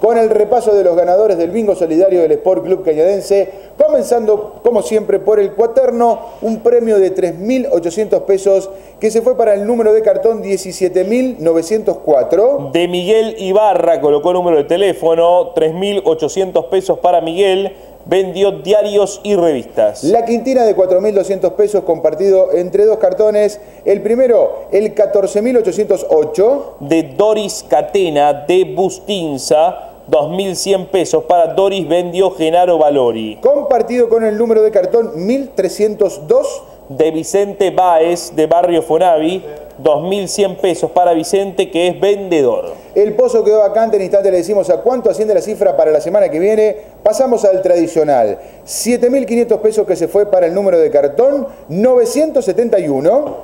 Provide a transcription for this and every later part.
Con el repaso de los ganadores del bingo solidario del Sport Club Cañadense comenzando como siempre por el cuaterno, un premio de 3.800 pesos que se fue para el número de cartón 17.904. De Miguel Ibarra colocó número de teléfono, 3.800 pesos para Miguel vendió diarios y revistas. La quintina de 4.200 pesos compartido entre dos cartones. El primero, el 14.808. De Doris Catena de Bustinza. 2.100 pesos para Doris vendió Genaro Valori. Compartido con el número de cartón 1.302. De Vicente Báez de Barrio Fonavi. 2.100 pesos para Vicente, que es vendedor. El pozo quedó vacante, en instante le decimos a cuánto asciende la cifra para la semana que viene. Pasamos al tradicional. 7.500 pesos que se fue para el número de cartón, 971.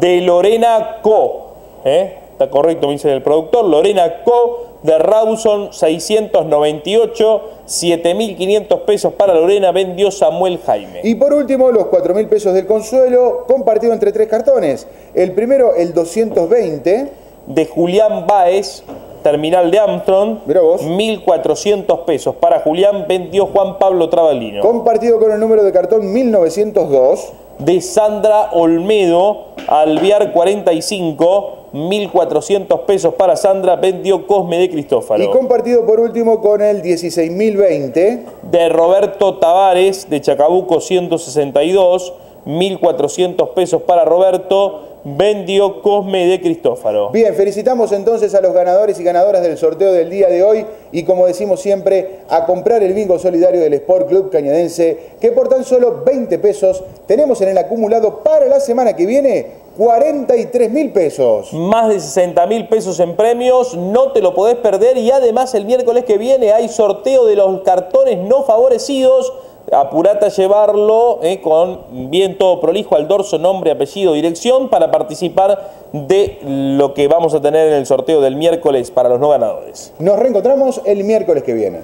De Lorena Co. ¿eh? Está correcto, me dice el productor. Lorena Co de Rawson 698, 7.500 pesos para Lorena, vendió Samuel Jaime. Y por último, los 4.000 pesos del consuelo, compartido entre tres cartones. El primero, el 220. De Julián Báez, terminal de Armstrong, 1.400 pesos. Para Julián vendió Juan Pablo Trabalino. Compartido con el número de cartón 1902. De Sandra Olmedo, Alviar 45, 1.400 pesos para Sandra, vendió Cosme de Cristófaro. Y compartido por último con el 16.020. De Roberto Tavares, de Chacabuco 162, 1.400 pesos para Roberto, vendió Cosme de Cristófaro. Bien, felicitamos entonces a los ganadores y ganadoras del sorteo del día de hoy y como decimos siempre, a comprar el bingo solidario del Sport Club Cañadense, que por tan solo 20 pesos tenemos en el acumulado para la semana que viene 43 mil pesos. Más de 60 mil pesos en premios, no te lo podés perder y además el miércoles que viene hay sorteo de los cartones no favorecidos. Apurate a llevarlo eh, con bien todo prolijo al dorso, nombre, apellido, dirección para participar de lo que vamos a tener en el sorteo del miércoles para los no ganadores. Nos reencontramos el miércoles que viene.